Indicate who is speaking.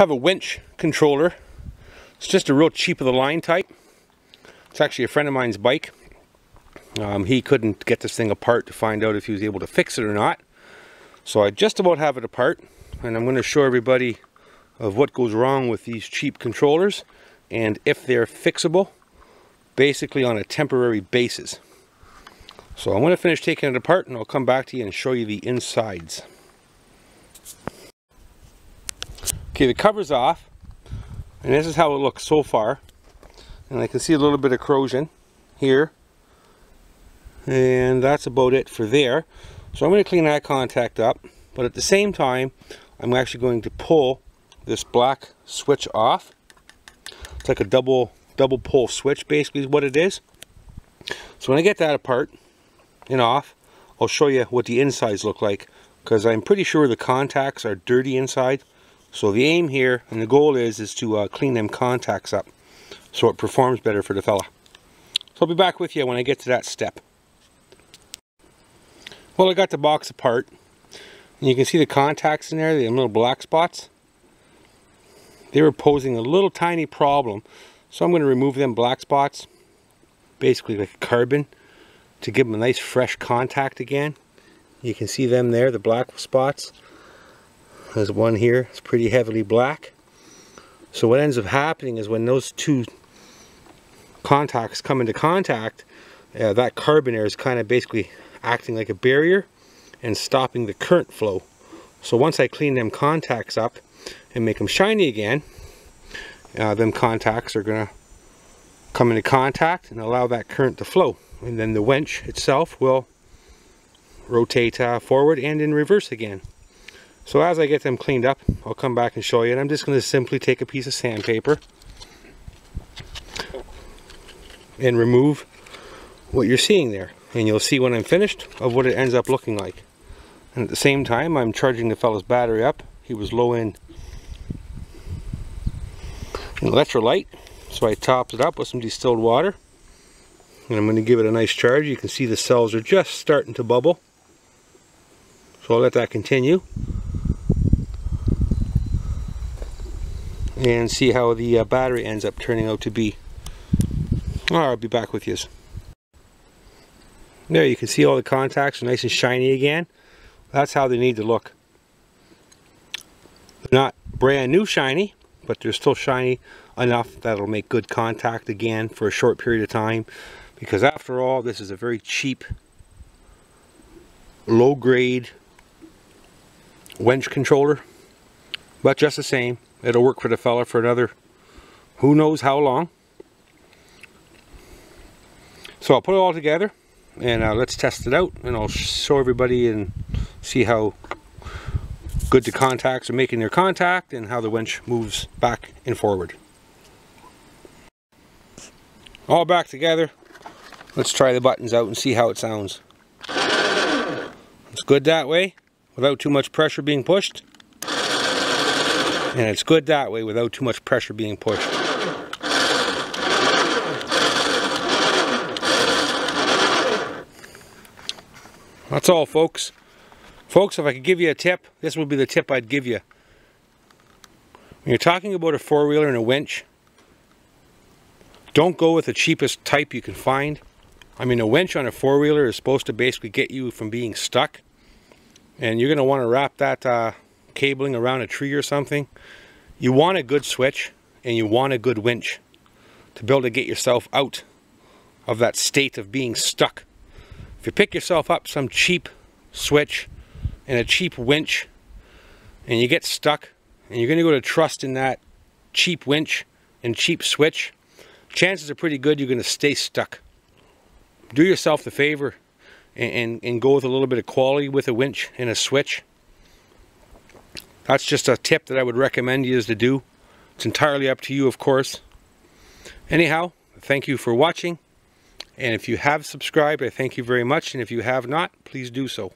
Speaker 1: have a winch controller. It's just a real cheap of the line type. It's actually a friend of mine's bike. Um, he couldn't get this thing apart to find out if he was able to fix it or not. So I just about have it apart and I'm going to show everybody of what goes wrong with these cheap controllers and if they're fixable basically on a temporary basis. So I'm going to finish taking it apart and I'll come back to you and show you the insides. Okay, the cover's off and this is how it looks so far. And I can see a little bit of corrosion here. And that's about it for there. So I'm going to clean that contact up. But at the same time, I'm actually going to pull this black switch off. It's like a double double pull switch basically is what it is. So when I get that apart and off, I'll show you what the insides look like because I'm pretty sure the contacts are dirty inside. So the aim here and the goal is is to uh, clean them contacts up so it performs better for the fella. So I'll be back with you when I get to that step. Well, I got the box apart. And you can see the contacts in there, the little black spots. They were posing a little tiny problem. So I'm going to remove them black spots, basically like carbon, to give them a nice fresh contact again. You can see them there, the black spots. There's one here, it's pretty heavily black. So what ends up happening is when those two contacts come into contact, uh, that carbon air is kind of basically acting like a barrier and stopping the current flow. So once I clean them contacts up and make them shiny again, uh, them contacts are going to come into contact and allow that current to flow. And then the winch itself will rotate uh, forward and in reverse again. So as I get them cleaned up, I'll come back and show you. And I'm just going to simply take a piece of sandpaper and remove what you're seeing there. And you'll see when I'm finished of what it ends up looking like. And at the same time, I'm charging the fellow's battery up. He was low in electrolyte. So I topped it up with some distilled water. And I'm going to give it a nice charge. You can see the cells are just starting to bubble. So I'll let that continue. And see how the uh, battery ends up turning out to be. Right, I'll be back with you. There you can see all the contacts are nice and shiny again. That's how they need to look. Not brand new shiny, but they're still shiny enough that it'll make good contact again for a short period of time. Because after all, this is a very cheap, low grade winch controller. But just the same, it'll work for the fella for another who knows how long. So I'll put it all together and uh, let's test it out and I'll show everybody and see how good the contacts are making their contact and how the winch moves back and forward. All back together. Let's try the buttons out and see how it sounds. It's good that way without too much pressure being pushed. And it's good that way without too much pressure being pushed. That's all folks. Folks, if I could give you a tip, this would be the tip I'd give you. When you're talking about a four-wheeler and a winch, don't go with the cheapest type you can find. I mean, a winch on a four-wheeler is supposed to basically get you from being stuck. And you're going to want to wrap that uh, cabling around a tree or something. You want a good switch and you want a good winch to be able to get yourself out of that state of being stuck. If you pick yourself up some cheap switch and a cheap winch and you get stuck and you're going to go to trust in that cheap winch and cheap switch, chances are pretty good you're going to stay stuck. Do yourself the favor and, and, and go with a little bit of quality with a winch and a switch. That's just a tip that I would recommend you to do. It's entirely up to you, of course. Anyhow, thank you for watching. And if you have subscribed, I thank you very much. And if you have not, please do so.